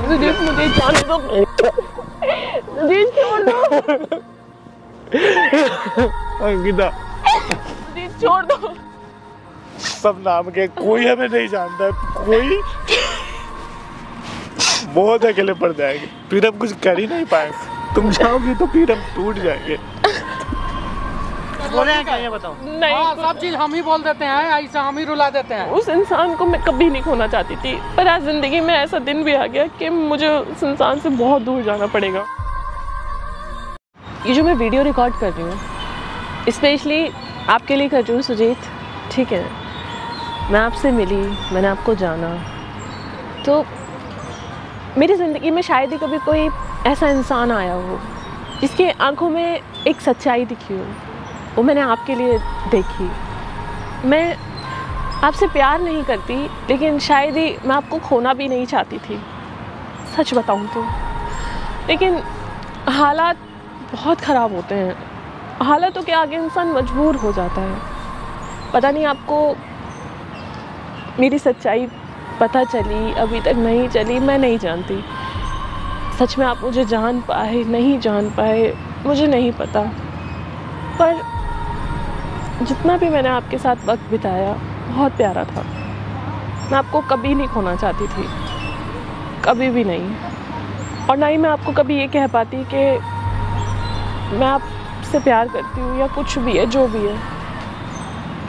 सुजीत मुझे जाने दो। सुजीत छोड़ दो। अंकिता। सुजीत छोड़ दो। सब नाम के कोई हमें नहीं जानता। कोई बहुत अकेले पड़ जाएँगे। फिर हम कुछ कर ही नहीं पाएँगे। तुम जाओगी तो फिर हम टूट जाएँगे। बोले हैं क्या ये बताओ? नहीं। हाँ, सब चीज़ हम ही बोल देते हैं ऐसा हम ही रुला देते हैं। उस इंसान को मैं कभी नहीं खोना चाहती थी पर आज ज़िंदगी में ऐसा दिन भी आ गया कि मुझे उस इंसान से बहुत दूर जाना पड़ेगा। ये जो मैं वीडियो रिकॉर्ड कर रही हूँ स्पेशली आपके लिए कर रही हूँ सुजीत ठीक है? मैं आपसे मिली मैंने आपको जाना। तो मेरी ज़िंदगी में शायद ही कभी कोई ऐसा इंसान आया हो जिसकी आँखों में एक सच्चाई दिखी हो। वो मैंने आपके लिए देखी। मैं आपसे प्यार नहीं करती, लेकिन शायद ही मैं आपको खोना भी नहीं चाहती थी। सच बताऊँ तो। लेकिन हालात बहुत ख़राब होते हैं। हालातों के आगे इंसान मजबूर हो जाता है। पता नहीं आपको मेरी सच्चाई पता चली, अभी तक नहीं चली, मैं नहीं जानती। सच में आप मुझे जान पाए, नहीं जान पाए, मुझे नहीं पता। पर जितना भी मैंने आपके साथ वक्त बिताया, बहुत प्यारा था। मैं आपको कभी नहीं खोना चाहती थी। कभी भी नहीं। और ना ही मैं आपको कभी ये कह पाती कि मैं आपसे प्यार करती हूँ या कुछ भी है, जो भी है।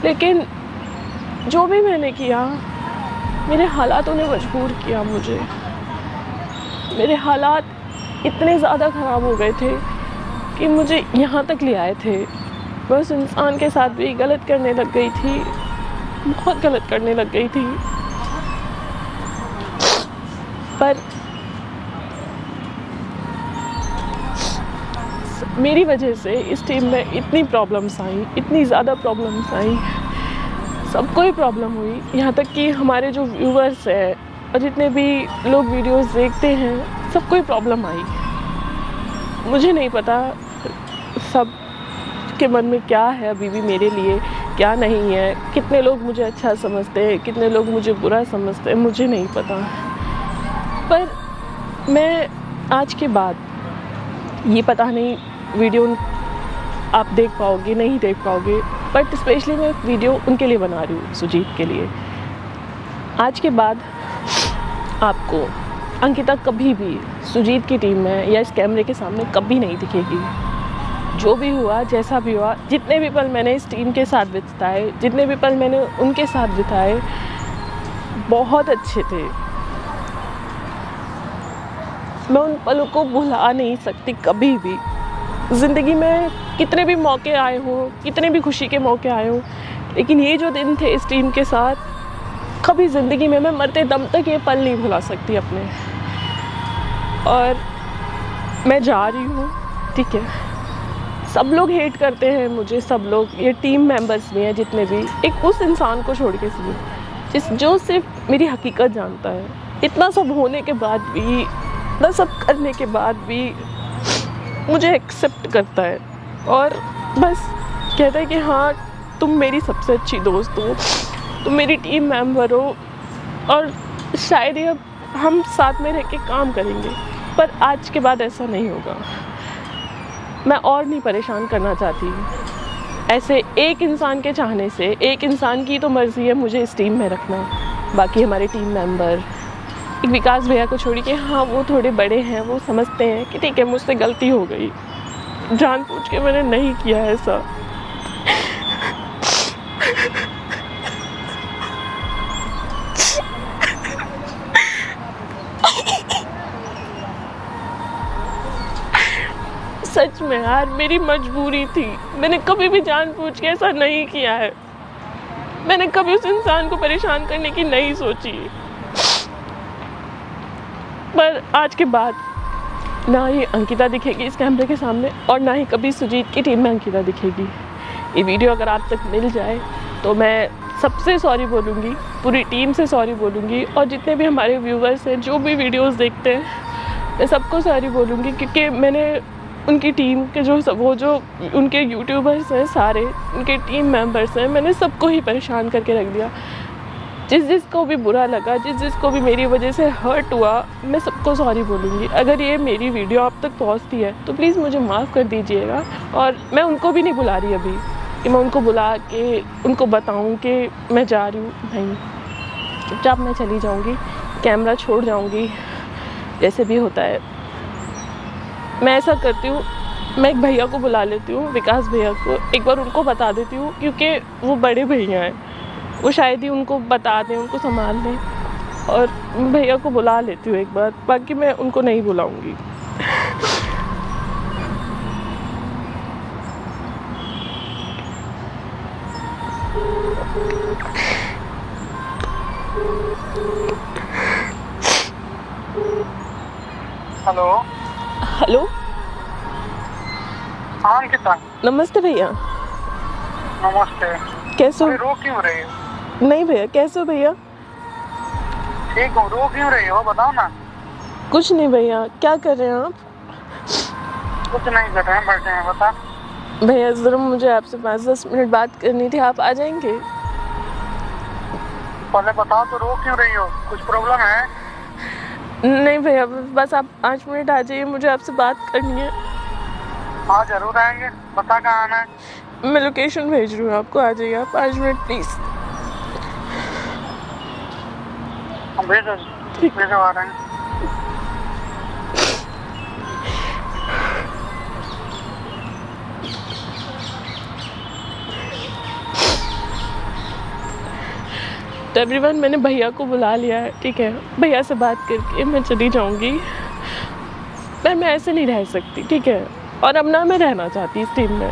लेकिन जो भी मैंने किया, मेरे हालातों ने मजबूर किया मुझे। मेरे हालात इतने ज़्यादा ख़राब हो गए थे कि मुझे यहाँ तक ले आए थे। मैं उस इंसान के साथ भी गलत करने लग गई थी बहुत गलत करने लग गई थी पर मेरी वजह से इस टीम में इतनी प्रॉब्लम्स आई इतनी ज़्यादा प्रॉब्लम्स आई सबको ही प्रॉब्लम हुई यहाँ तक कि हमारे जो व्यूवर्स हैं और जितने भी लोग वीडियोस देखते हैं सबको ही प्रॉब्लम आई मुझे नहीं पता सब के मन में क्या है अभी भी मेरे लिए? क्या नहीं है? कितने लोग मुझे अच्छा समझते हैं? कितने लोग मुझे बुरा समझते हैं? मुझे नहीं पता। पर मैं आज के बाद, ये पता नहीं, वीडियो आप देख पाओगे, नहीं देख पाओगे बट स्पेशली मैं वीडियो उनके लिए बना रही हूँ, सुजीत के लिए। आज के बाद आपको अंकिता कभी भी सुजीत की टीम में या इस कैमरे के सामने कभी नहीं दिखेगी। जो भी हुआ, जैसा भी हुआ, जितने भी पल मैंने इस टीम के साथ बिताए, जितने भी पल मैंने उनके साथ बिताए, बहुत अच्छे थे। मैं उन पलों को भुला नहीं सकती कभी भी। ज़िंदगी में कितने भी मौके आए हों, कितने भी खुशी के मौके आए हों, लेकिन ये जो दिन थे इस टीम के साथ, कभी ज़िंदगी में मैं मरते दम तक ये पल नहीं भुला सकती अपने। और मैं जा रही हूँ, ठीक है? सब लोग हेट करते हैं मुझे, सब लोग, ये टीम मेंबर्स भी हैं जितने भी। एक उस इंसान को छोड़ के सिर्फ़ जिस, जो सिर्फ़ मेरी हकीकत जानता है। इतना सब होने के बाद भी, इतना सब करने के बाद भी मुझे एक्सेप्ट करता है। और बस कहता है कि हाँ तुम मेरी सबसे अच्छी दोस्त हो, तुम मेरी टीम मेंबर हो, और शायद अब हम साथ में रह के काम करेंगे। पर आज के बाद ऐसा नहीं होगा। मैं और नहीं परेशान करना चाहती। ऐसे एक इंसान के चाहने से, एक इंसान की तो मर्ज़ी है मुझे इस टीम में रखना। बाकी हमारे टीम मेंबर एक विकास भैया को छोड़ी के हाँ वो थोड़े बड़े हैं, वो समझते हैं कि ठीक है, मुझसे गलती हो गई। जान पूछ के मैंने नहीं किया ऐसा। सच में यार, मेरी मजबूरी थी। मैंने कभी भी जान पूछ के ऐसा नहीं किया है। मैंने कभी उस इंसान को परेशान करने की नहीं सोची। पर आज के बाद ना ही अंकिता दिखेगी इस कैमरे के सामने और ना ही कभी सुजीत की टीम में अंकिता दिखेगी। ये वीडियो अगर आप तक मिल जाए तो मैं सबसे सॉरी बोलूँगी, पूरी टीम से सॉरी बोलूँगी और जितने भी हमारे व्यूवर्स हैं, जो भी वीडियोस देखते हैं, मैं सबको सॉरी बोलूँगी क्योंकि मैंने उनकी टीम के जो सब, वो जो उनके यूट्यूबर्स हैं सारे, उनके टीम मेंबर्स हैं, मैंने सबको ही परेशान करके रख दिया। जिस जिस को भी बुरा लगा, जिस जिस को भी मेरी वजह से हर्ट हुआ, मैं सबको सॉरी बोलूँगी। अगर ये मेरी वीडियो आप तक पहुँचती है तो प्लीज़ मुझे माफ़ कर दीजिएगा। और मैं उनको भी नहीं बुला रही अभी, कि मैं उनको बुला के, उनको बताऊँ कि मैं जा रही हूँ। नहीं। चुपचाप मैं चली जाऊँगी कैमरा छोड़ जाऊँगी, जैसे भी होता है। मैं ऐसा करती हूँ, मैं एक भैया को बुला लेती हूँ, विकास भैया को। एक बार उनको बता देती हूँ, क्योंकि वो बड़े भैया हैं। वो शायद ही उनको बता दें, उनको संभाल लें और भैया को बुला लेती हूँ एक बार, बाकी मैं उनको नहीं बुलाऊँगी। हेलो। हेलो। हाँ अंकिता। नमस्ते भैया। नमस्ते। कैसे हो? रो क्यों रही हो? नहीं भैया कैसे हो भैया? ठीक हो रो क्यों रही हो? बताओ ना। कुछ नहीं भैया क्या कर रहे हैं आप? कुछ नहीं कर रहे हैं बैठे हैं बता भैया ज़रा मुझे आपसे पाँच दस मिनट बात करनी थी आप आ जाएँगे? पहले बताओ तो रो क्यों रही हो? कुछ प्रॉब्लम है? नहीं भैया बस आप पाँच मिनट आ जाइए मुझे आपसे बात करनी है। हाँ ज़रूर आएँगे। पता कहाँ आना है? मैं लोकेशन भेज रही हूँ आपको आ जाइए आप पाँच मिनट प्लीज़ हम भेजो ठीक। भेजो आ रहे हैं। तो एवरीवन मैंने भैया को बुला लिया है ठीक है? भैया से बात करके मैं चली जाऊँगी। पर मैं ऐसे नहीं रह सकती, ठीक है? और अब ना मैं रहना चाहती इस टीम में।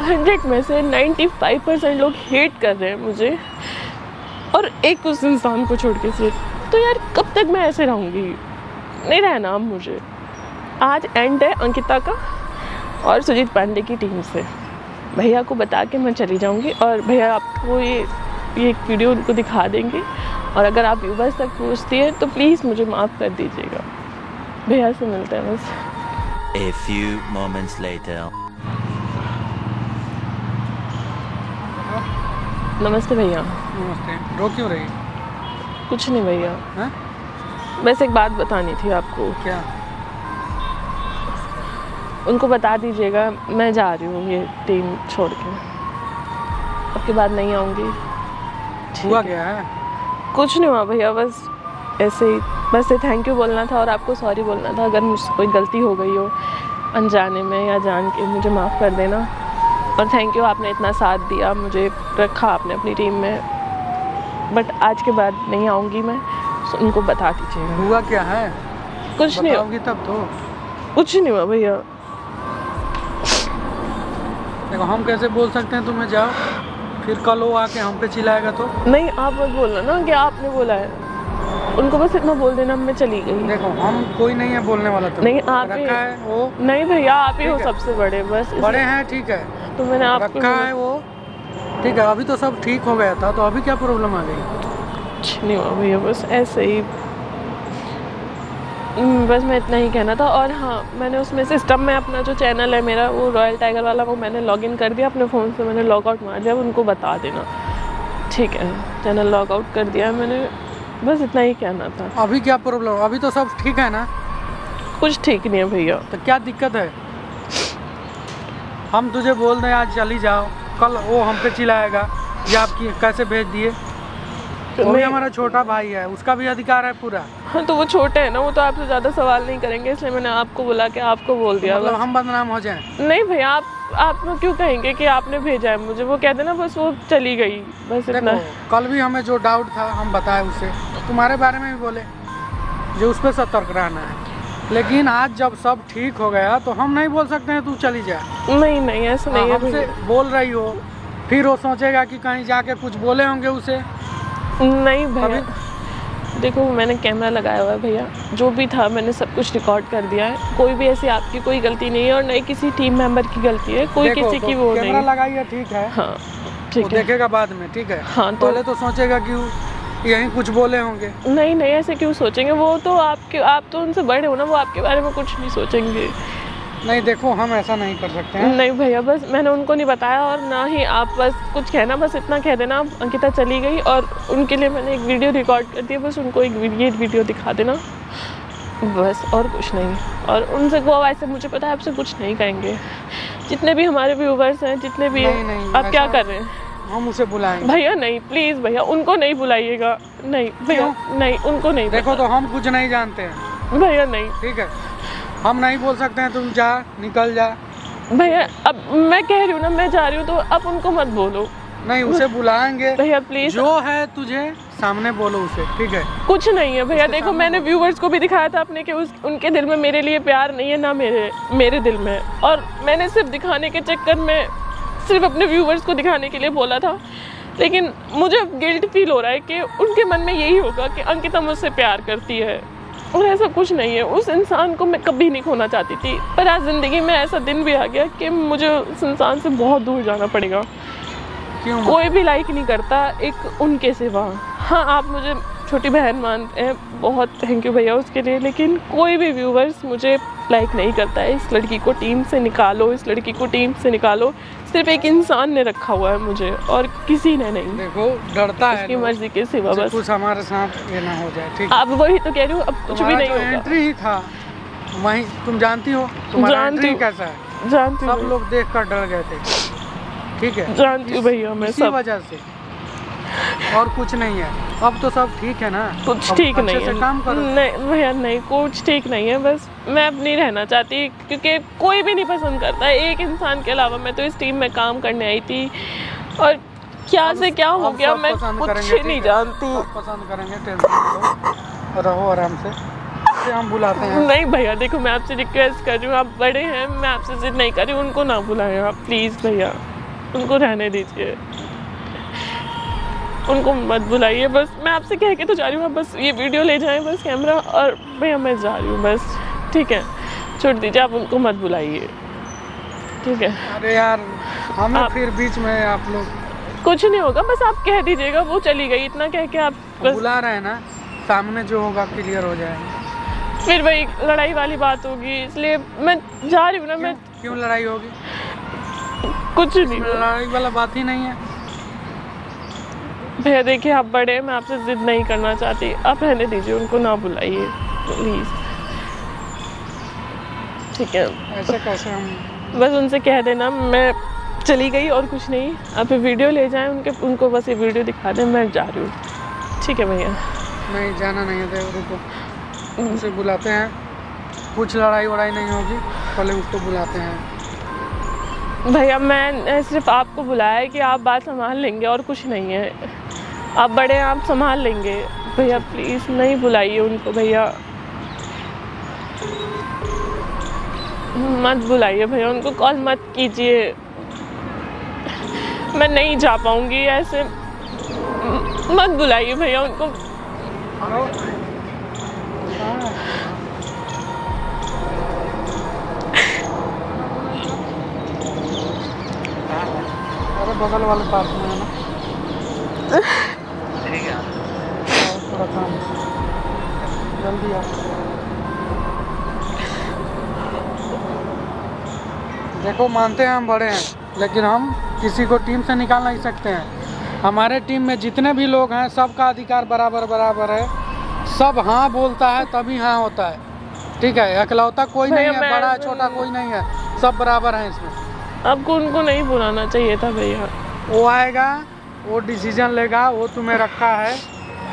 हंड्रेड में से नाइन्टी फाइव परसेंट लोग हेट कर रहे हैं मुझे। और एक उस इंसान को छोड़ के सिर्फ़ तो यार कब तक मैं ऐसे रहूँगी? नहीं रहना अब मुझे। आज एंड है अंकिता का और सुजीत पांडे की टीम से। भैया को बता के मैं चली जाऊँगी और भैया आपको ये ये एक वीडियो उनको दिखा देंगे। और अगर आप व्यूवर्स तक पहुँचती है तो प्लीज़ मुझे माफ़ कर दीजिएगा। भैया से मिलते हैं बस। A few moments later. नमस्ते भैया। नमस्ते। रो क्यों रही कुछ नहीं भैया। बस एक बात बतानी थी आपको। क्या? उनको बता दीजिएगा मैं जा रही हूँ ये टीम छोड़ के। अब के बाद नहीं आऊँगी। हुआ क्या है? कुछ नहीं हुआ भैया बस ऐसे ही बस ये थैंक यू बोलना था और आपको सॉरी बोलना था। अगर मुझसे कोई गलती हो गई हो अनजाने में या जान के मुझे माफ़ कर देना। और थैंक यू आपने इतना साथ दिया मुझे रखा आपने अपनी टीम में। बट आज के बाद नहीं आऊँगी मैं सो उनको बता दीजिएगा। हुआ क्या है? कुछ नहीं बताओगी तब तो। कुछ नहीं हुआ भैया। देखो हम कैसे बोल सकते हैं तुम्हें? जाओ। फिर कल वो आके हम पे चिल्लाएगा तो। नहीं आप मत बोलना ना कि आपने बोला है। उनको बस इतना बोल देना मैं चली गई। देखो हम कोई नहीं है बोलने वाला तो। नहीं, आप ही- रखा है वो। नहीं भैया आप ही हो। सबसे बड़े बस बड़े हैं ठीक है। तो मैंने आपको रखा है वो। ठीक है अभी तो सब ठीक हो गया था तो अभी क्या प्रॉब्लम आ गई? कुछ नहीं हुआ भैया बस ऐसे ही बस मैं इतना ही कहना था। और हाँ मैंने उसमें सिस्टम में अपना जो चैनल है मेरा वो रॉयल टाइगर वाला वो मैंने लॉगिन कर दिया अपने फ़ोन से। मैंने लॉग आउट मार दिया उनको बता देना। ठीक है चैनल लॉग आउट कर दिया मैंने। बस इतना ही कहना था। अभी क्या प्रॉब्लम अभी तो सब ठीक है ना? कुछ ठीक नहीं है भैया। तो क्या दिक्कत है? हम तुझे बोल दें आज चली जाओ। कल वो हम पे चिल्लाएगा। या आपकी कैसे भेज दिए? वो हमारा छोटा भाई है उसका भी अधिकार है पूरा। हाँ तो वो छोटे हैं ना वो तो आपसे ज़्यादा सवाल नहीं करेंगे इसलिए मैंने आपको बुला के आपको बोल दिया मतलब हम बदनाम हो जाएँ। नहीं भैया आप आप क्यों कहेंगे कि आपने भेजा है मुझे? वो कहते ना बस वो चली गई बस इतना। कल भी हमें जो डाउट था हम बताए उसे। तुम्हारे बारे में भी बोले जो उस पर सतर्क रहना है। लेकिन आज जब सब ठीक हो गया तो हम नहीं बोल सकते हैं तू चली जा। नहीं नहीं ऐसा नहीं है बोल रही हो फिर वो सोचेगा कि कहीं जाके कुछ बोले होंगे उसे। नहीं भैया। देखो मैंने कैमरा लगाया हुआ है भैया। जो भी था मैंने सब कुछ रिकॉर्ड कर दिया है। कोई भी ऐसी आपकी कोई गलती नहीं है और नहीं किसी टीम मेंबर की गलती है। कोई किसी तो की वो नहीं। कैमरा है। लगाई है ठीक है। हाँ ठीक है। देखेगा बाद में ठीक है। हाँ, तो- पहले तो सोचेगा कि यही कुछ बोले होंगे। नहीं नहीं ऐसे क्यों सोचेंगे? वो तो आपके आप तो उनसे बड़े हो ना वो आपके बारे में कुछ नहीं सोचेंगे। नहीं देखो हम ऐसा नहीं कर सकते हैं। नहीं भैया बस मैंने उनको नहीं बताया और ना ही आप बस कुछ कहना बस इतना कह देना अंकिता चली गई और उनके लिए मैंने एक वीडियो रिकॉर्ड कर दिया बस उनको एक वीडियो ये वीडियो दिखा देना। बस और कुछ नहीं। और उनसे वो वैसे मुझे पता है आपसे कुछ नहीं कहेंगे। जितने भी हमारे व्यूवर्स हैं जितने भी नहीं, नहीं, आप क्या कर रहे हैं? हम उसे बुलाएँगे। भैया नहीं प्लीज़ भैया उनको नहीं बुलाइएगा। नहीं भैया नहीं उनको नहीं देखो तो हम कुछ नहीं जानते। हैं भैया नहीं। ठीक है? हम नहीं बोल सकते हैं तुम जा निकल जा। भैया अब मैं कह रही हूँ ना मैं जा रही हूँ तो अब उनको मत बोलो। नहीं उसे बुलाएँगे। भैया प्लीज़ जो है तुझे सामने बोलो उसे ठीक है? कुछ नहीं है भैया देखो मैंने व्यूवर्स को भी दिखाया था अपने कि उस उनके दिल में मेरे लिए प्यार नहीं है ना मेरे मेरे दिल में। और मैंने सिर्फ़ दिखाने के चक्कर में सिर्फ़ अपने व्यूवर्स को दिखाने के लिए बोला था। लेकिन मुझे गिल्ट फील हो रहा है कि उनके मन में यही होगा कि अंकिता मुझसे प्यार करती है। और ऐसा कुछ नहीं है। उस इंसान को मैं कभी नहीं खोना चाहती थी। पर आज ज़िंदगी में ऐसा दिन भी आ गया कि मुझे उस इंसान से बहुत दूर जाना पड़ेगा। क्यों? कोई भी लाइक नहीं करता एक उनके सिवा। हाँ आप मुझे छोटी बहन मानते हैं बहुत थैंक यू भैया उसके लिए लेकिन कोई भी व्यूवर्स मुझे लाइक नहीं करता है इस लड़की को टीम से निकालो इस लड़की को टीम से निकालो सिर्फ़ एक इंसान ने रखा हुआ है मुझे और किसी ने नहीं। देखो डरता है मर्ज़ी के सिवा बस। कुछ हमारे साथ ये ना हो जाए ठीक अब वही तो कह रही हूँ अब कुछ भी नहीं होगा। एंट्री ही था। वही तुम जानती हो तुम्हारा जानती एंट्री कैसा है? जानती सब लोग देख कर डर गए थे ठीक है? जानती हूँ भैया मैं सब। वजह से। और कुछ नहीं है। अब तो सब ठीक है ना? कुछ ठीक नहीं है। काम करो। नहीं भैया नहीं कुछ ठीक नहीं है बस मैं अब नहीं रहना चाहती क्योंकि कोई भी नहीं पसंद करता। एक इंसान के अलावा मैं तो इस टीम में काम करने आई थी। और क्या से क्या हो गया मैं कुछ नहीं जानती। पसंद करेंगे रहो आराम से। हम बुलाते हैं। नहीं भैया देखो मैं आपसे रिक्वेस्ट कर रही हूँ आप बड़े हैं मैं आपसे जिद नहीं कर रही उनको ना बुलाएँ आप प्लीज़ भैया। उनको रहने दीजिए। उनको मत बुलाइए बस मैं आपसे कह के तो जा रही हूँ आप बस ये वीडियो ले जाएँ बस कैमरा और भैया मैं जा रही हूँ बस। ठीक है छोड़ दीजिए आप उनको मत बुलाइए। ठीक है। अरे यार हमें आप- फिर बीच में आप लोग कुछ नहीं होगा बस आप कह दीजिएगा वो चली गई इतना कह के आप बस बुला रहे हैं ना सामने जो होगा क्लियर हो जाएगा। फिर वही लड़ाई वाली बात होगी इसलिए मैं जा रही हूँ ना मैं क्यों क्यों लड़ाई होगी? कुछ नहीं लड़ाई वाला बात ही नहीं है। भैया देखिए आप बड़े हैं मैं आपसे जिद नहीं करना चाहती। आप रहने दीजिए उनको ना बुलाइए प्लीज़ ठीक है। ऐसे कैसे हम बस उनसे कह देना मैं चली गई और कुछ नहीं। आप ये वीडियो ले जाएँ उनके उनको बस ये वीडियो दिखा दें मैं जा रही हूँ। ठीक है भैया। नहीं जाना नहीं है रुको उसे बुलाते हैं। कुछ लड़ाई वड़ाई नहीं होगी पहले उसको बुलाते हैं। भैया मैं सिर्फ़ आपको बुलाया है कि आप बात संभाल लेंगे और कुछ नहीं है। आप बड़े आप संभाल लेंगे। भैया प्लीज़ नहीं बुलाइए उनको भैया। मत बुलाइए भैया उनको कॉल मत कीजिए। मैं नहीं जा पाऊँगी ऐसे। मत बुलाइए भैया उनको। अरे बगल वाले पार्क में है ना। आओ, काम। जल्दी आओ। देखो मानते हैं हम बड़े हैं लेकिन हम किसी को टीम से निकाल नहीं सकते हैं। हमारे टीम में जितने भी लोग हैं सबका अधिकार बराबर बराबर है। सब हाँ बोलता है तभी हाँ होता है। ठीक है अकलौता कोई नहीं है बड़ा छोटा कोई नहीं है। सब बराबर हैं इसमें। आपको उनको नहीं बुलाना चाहिए था भैया। वो आएगा वो डिसीज़न लेगा वो तुम्हें रखा है।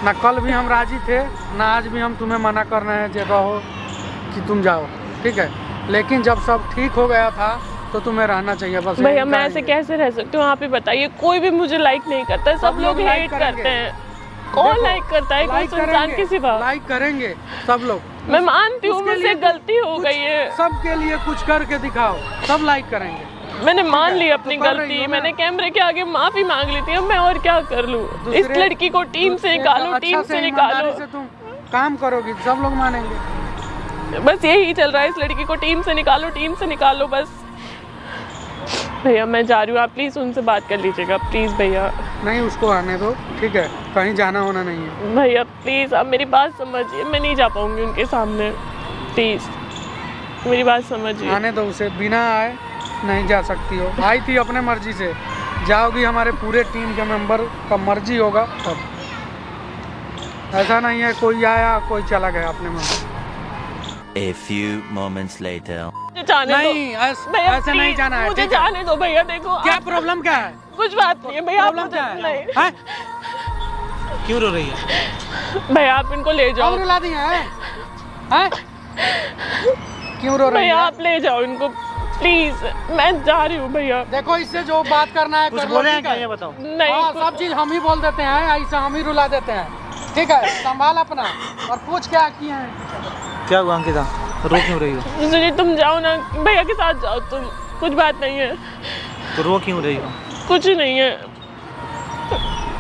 ना कल भी हम राज़ी थे ना आज भी हम तुम्हें मना कर रहे हैं जे रहो कि तुम जाओ ठीक है? लेकिन जब सब ठीक हो गया था तो तुम्हें रहना चाहिए बस भैया मैं ऐसे कैसे रह सकती हूँ? आप ही बताइए कोई भी मुझे लाइक नहीं करता है सब लोग हेट करते हैं। कौन लाइक करता है? कोई करेंगे, के सिवा लाइक करेंगे सब लोग। मैं मानती हूँ मुझसे गलती हो गई है। सबके लिए कुछ करके दिखाओ सब लाइक करेंगे। मैंने मान ली तो अपनी रही गलती मैंने कैमरे के आगे माफ़ी मांग ली थी अब मैं और क्या कर लूँ? इस लड़की को टीम से निकालो का टीम अच्छा से निकालो। से तुम काम करोगी सब लोग मानेंगे। बस यही चल रहा है इस लड़की को टीम से निकालो टीम से निकालो बस। भैया मैं जा रही हूँ आप प्लीज़ उनसे बात कर लीजिएगा प्लीज़ भैया। नहीं उसको आने दो ठीक है? कहीं जाना होना नहीं है। भैया प्लीज़ आप मेरी बात समझिए मैं नहीं जा पाऊँगी उनके सामने प्लीज़ मेरी बात समझिए। आने दो उसे बिना आए। नहीं जा सकती हो। आई थी अपने मर्ज़ी से। जाओगी हमारे पूरे टीम के मेंबर का मर्ज़ी होगा तब। ऐसा नहीं है कोई आया कोई चला गया अपने मन A few moments later. जाने नहीं ऐस- ऐसे नहीं जाना है मुझे जाने दो भैया देखो क्या प्रॉब्लम क्या है? कुछ बात नहीं है भैया प्रॉब्लम क्या है? नहीं। हैं? क्यों रो रही है? भैया आप इनको ले जाओ। रुला दी है? हैं? क्यों रो रही भैया है? आप ले जाओ इनको। प्लीज़ मैं जा रही हूँ भैया। देखो इससे जो बात करना है कुछ कर बोले हैं क्या? ये बताओ। नहीं। हाँ कुछ- सब चीज़ हम ही बोल देते हैं ऐसा हम ही रुला देते हैं। ठीक है संभाल अपना और पूछ क्या किए हैं? क्या हुआ अंकिता? रो क्यों रही हो? सुजीत तुम जाओ ना भैया के साथ जाओ तुम कुछ बात नहीं है। तो रो क्यों रही हो? कुछ नहीं है।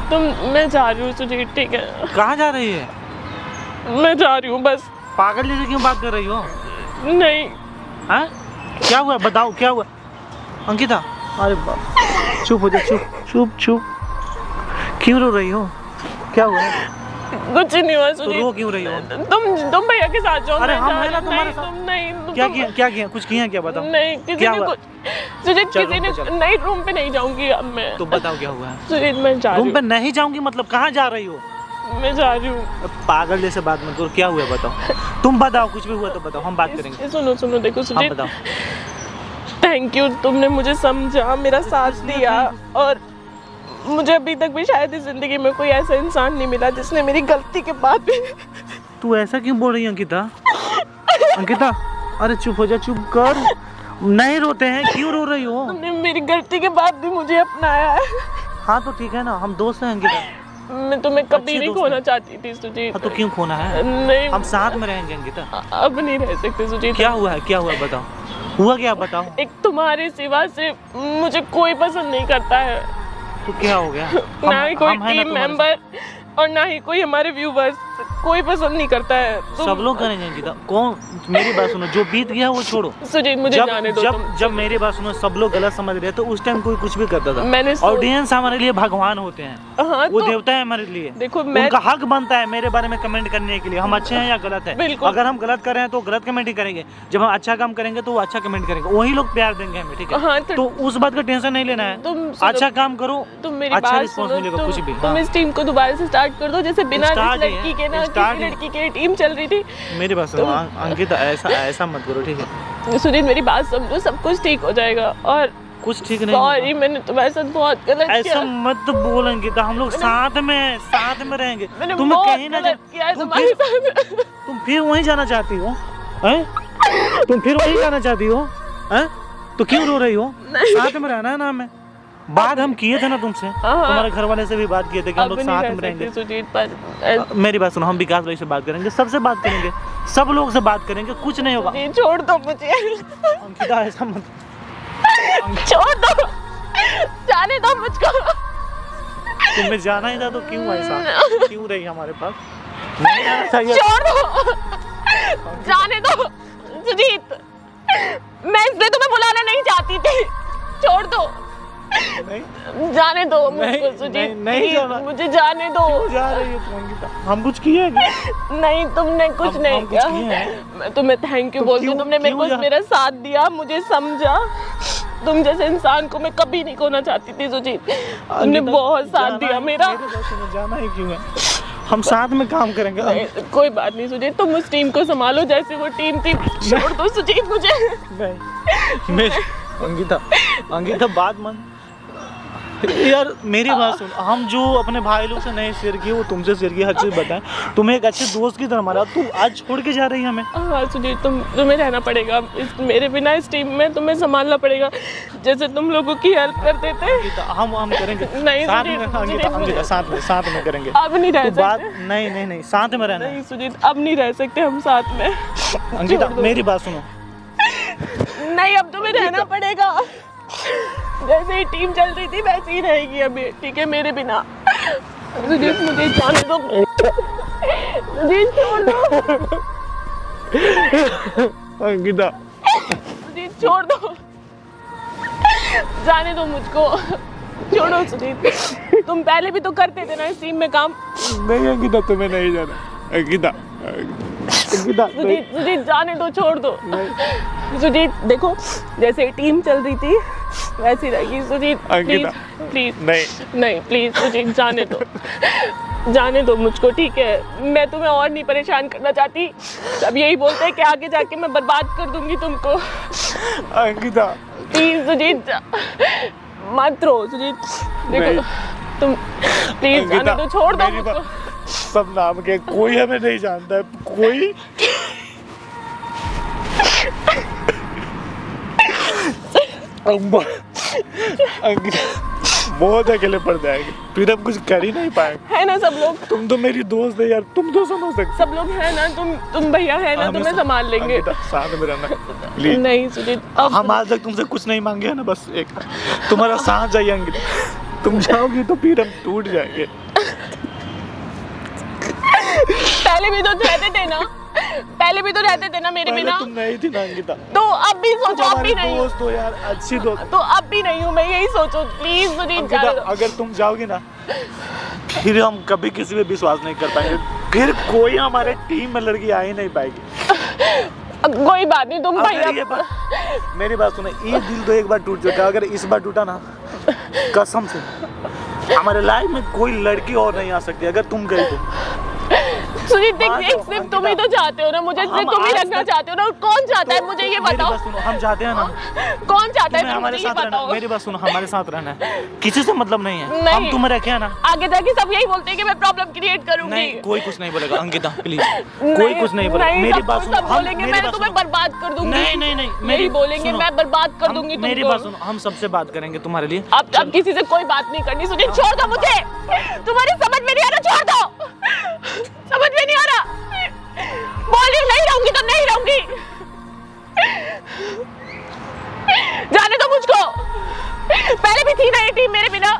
तुम मैं जा रही हूँ सुजीत ठीक है? कहाँ जा रही है? मैं जा रही हूँ बस। पागल जैसे क्यों बात कर रही हो? नहीं। हैं? क्या हुआ? बताओ क्या हुआ? अंकिता अरे बाप चुप हो जा चुप चुप चुप। क्यों रो रही हो? क्या हुआ? कुछ नहीं हुआ तो रो क्यों रही हो? तुम तुम भैया के साथ जाओ अरे हम हैं ना तुम्हारे साथ। तुम नहीं तुम- क्या किया क्या किया? कुछ किया क्या बताओ? नहीं किसी क्या ने कुछ सुजीत किसी ने नहीं रूम पे नहीं जाऊँगी अब मैं। तो बताओ क्या हुआ? सुजीत मैं जा रही रूम पे नहीं जाऊँगी मतलब कहाँ जा रही हो? मैं जा रही हूँ। पागल जैसे बात मत करो क्या हुआ बताओ? तुम बताओ कुछ भी हुआ तो बताओ हम बात करेंगे। सुनो सुनो देखो सुजीत बताओ। थैंक यू तुमने मुझे समझा मेरा साथ दिया और मुझे अभी तक भी शायद इस ज़िंदगी में कोई ऐसा इंसान नहीं मिला जिसने मेरी गलती के बाद भी तू ऐसा क्यों बोल रही है अंकिता? अंकिता अरे चुप हो जा चुप कर। नहीं रोते हैं क्यों रो रही हो? तुमने मेरी गलती के बाद भी मुझे अपनाया है। हाँ तो ठीक है ना हम दोस्त हैं अंकिता। मैं तुम्हें कभी अच्छे नहीं खोना चाहती थी सुजीत। हाँ तो क्यों खोना है? नहीं। हम साथ में रहेंगे अंकिता। अब नहीं रह सकते सुजीत। क्या हुआ है? क्या हुआ है? बताओ। हुआ क्या बताओ। एक तुम्हारे सिवा से मुझे कोई पसंद नहीं करता है। तो क्या हो गया? ना ही कोई टीम मेंबर और ना ही कोई हमारे व्यूवर्स कोई पसंद नहीं करता है। तुम- सब लोग करेंगे अंकिता कौन? मेरी बात सुनो जो बीत गया वो छोड़ो। सुजीत मुझे जब जाने दो जब तुम। जब मेरी बात सुनो सब लोग गलत समझ रहे थे उस टाइम कोई कुछ भी करता था। मैंने ऑडियंस हमारे लिए भगवान होते हैं। हाँ वो तो देवता है हमारे लिए। देखो मैं उनका हक बनता है मेरे बारे में कमेंट करने के लिए। हम अच्छे हैं या गलत है? बिल्कुल। अगर हम गलत कर रहे हैं तो गलत कमेंट ही करेंगे। जब हम अच्छा काम करेंगे तो वो अच्छा कमेंट करेंगे। वही लोग प्यार देंगे हमें ठीक है? हाँ तो, तो उस बात का टेंशन नहीं लेना है। तुम अच्छा काम करो तुम मेरी अच्छा रिस्पॉन्स मिलेगा कुछ भी। तुम। इस टीम को दोबारा से स्टार्ट कर दो जैसे बिना इस Start ही लड़की ना किसी लड़की की टीम चल रही थी। मेरी बात सुनो अंकिता ऐसा ऐसा मत करो ठीक है? सुनील मेरी बात समझो सब कुछ ठीक हो जाएगा और कुछ ठीक नहीं सॉरी। मैंने तुम्हारे साथ बहुत गलत ऐसा किया मत बोल अंकिता हम लोग साथ में साथ में रहेंगे। तुम कहीं ना किया तुम फिर साथ तुम फिर वहीं जाना चाहती हो हैं? तुम फिर वहीं जाना चाहती हो हैं? तो क्यों रो रही हो? साथ में रहना है ना हमें। बात हम किए थे ना तुमसे। हाँ। तुम्हारे घर वाले से भी बात किए थे कि हम लोग साथ में रहेंगे। मेरी बात सुनो हम विकास भाई से बात करेंगे सबसे बात करेंगे सब लोग से बात करेंगे कुछ नहीं होगा। छोड़ दो मुझे। अंकिता ऐसा मत छोड़ दो। जाने दो मुझको। तुम्हें जाना ही था तो क्यों ऐसा? क्यों रही हमारे पास? नहीं जाना चाहिए। छोड़ दो। जाने दो। सुजीत मैं इसलिए तुम्हें बुलाना नहीं चाहती थी। छोड़ दो। जाने दो मुझको सुजीत नहीं, नहीं जाना। मुझे जाने दो। जा रही है तुम हम कुछ किए नहीं तुमने कुछ हम- नहीं हम किया। मैं तुम्हें थैंक यू तो बोलती हूँ तुमने मेरे को मेरा साथ दिया मुझे समझा। तुम जैसे इंसान को मैं कभी नहीं खोना चाहती थी सुजीत। तुमने बहुत साथ दिया मेरा। जाना ही क्यों है? हम साथ में काम करेंगे। कोई बात नहीं सुजीत तुम उस टीम को संभालो जैसे वो टीम थी। छोड़ दो सुजीत मुझे। नहीं। मैं अंकिता अंकिता बात मन। यार मेरी बात सुन। हम जो अपने भाई लोग से नहीं शेयर किए वो तुमसे शेयर किए हर चीज़ बताएँ। तुम्हें एक अच्छे दोस्त की तरह मारा। तू आज छोड़ के जा रही है हमें। हाँ सुजीत तुम तुम्हें रहना पड़ेगा। इस मेरे बिना इस टीम में तुम्हें संभालना पड़ेगा। जैसे तुम लोगों की हेल्प करते थे हम हम करेंगे। नहीं, साथ में सुजीत, अंकिता साथ में साथ में करेंगे। अब नहीं रह बात नहीं नहीं नहीं साथ में रहना। नहीं सुजीत अब नहीं रह सकते हम साथ में। अंकिता मेरी बात सुनो। नहीं अब तुम्हें रहना पड़ेगा। जैसे ही टीम चल रही थी वैसे ही रहेगी अभी ठीक है? मेरे बिना। सुजीत मुझे जाने दो। सुजीत छोड़ दो। अंकिता। सुजीत छोड़ दो। जाने दो मुझको। छोड़ो सुजीत। तुम पहले भी तो करते थे ना इस टीम में काम। नहीं अंकिता तुम्हें नहीं जाना। अंकिता अंकिता सुजीत सुजीत जाने दो छोड़ दो। सुजीत देखो जैसे टीम चल रही थी वैसी रहेगी सुजीत प्लीज़ प्लीज़ नहीं। नहीं प्लीज़ सुजीत जाने दो। जाने दो मुझको ठीक है? मैं तुम्हें और नहीं परेशान करना चाहती। सब यही बोलते हैं कि आगे जाके मैं बर्बाद कर दूँगी तुमको। अंकिता। प्लीज़ सुजीत मत रो सुजीत देखो तुम प्लीज़ जाने दो छोड़ दो सब नाम के कोई हमें नहीं जानता। है कोई बहुत अकेले पड़ जाएँगे। फिर हम कुछ कर ही नहीं पाएँगे। है ना सब लोग? तुम तो मेरी दोस्त है यार। तुम तो समझ सकते सब लोग है ना तुम तुम भैया है ना तुम्हें संभाल लेंगे। साथ में रहना। प्लीज़ नहीं सुजीत हम आज तक तुमसे कुछ नहीं मांगे हैं ना बस एक। तुम्हारा साथ चाहिए अंकिता। तुम जाओगी तो फिर हम टूट जाएँगे। पहले भी तो रहते थे ना। पहले भी तो रहते थे ना मेरे बिना। तुम नहीं थी ना अंकिता। तो अब भी सोचो अब भी नहीं। दोस्त हो यार अच्छी दोस्त तो अब भी नहीं हूँ मैं यही सोचो प्लीज़ जाने अगर तुम जाओगी ना फिर हम कभी किसी पे विश्वास नहीं कर पाएँगे। फिर कोई हमारे टीम में लड़की आ ही नहीं पाएगी। कोई बात नहीं तुम ये बात मेरी बात सुनो ये दिल तो एक बार टूट चुका है। अगर इस बार टूटा ना कसम से हमारे लाइफ में कोई लड़की और नहीं आ सकती अगर तुम गई तो। सुजीत देख हाँ, तो सिर्फ़ अंकिता- तुम ही तो चाहते हो ना मुझे सिर्फ़ तुम ही रखना चाहते हो ना कौन चाहता है मुझे ये बताओ? हम चाहते हैं ना। कौन चाहता है हमारे साथ रहना मेरी बात सुनो हमारे साथ रहना है। किसी से मतलब नहीं है। हम तुम्हें रखे हैं ना। आगे जाके सब यही बोलते हैं कि मैं प्रॉब्लम क्रिएट करूँगी। नहीं कोई कुछ नहीं बोलेगा अंकिता प्लीज़ कोई कुछ नहीं बोलेगा। मेरी बात सुनो सब बोलेंगे मैं तुम्हें बर्बाद कर दूँगी। नहीं नहीं नहीं मेरी बोलेंगे मैं बर्बाद कर दूँगी मेरी बात सुनो हम सबसे बात करेंगे तुम्हारे लिए। अब अब किसी से कोई बात नहीं करनी सुजीत छोड़ दो मुझे। तुम्हारी समझ में नहीं आ रहा छोड़ दो। समझ में नहीं आ रहा। बोली नहीं रहूँगी तो नहीं रहूँगी। जाने दो मुझको। पहले भी थी ना ये टीम मेरे बिना।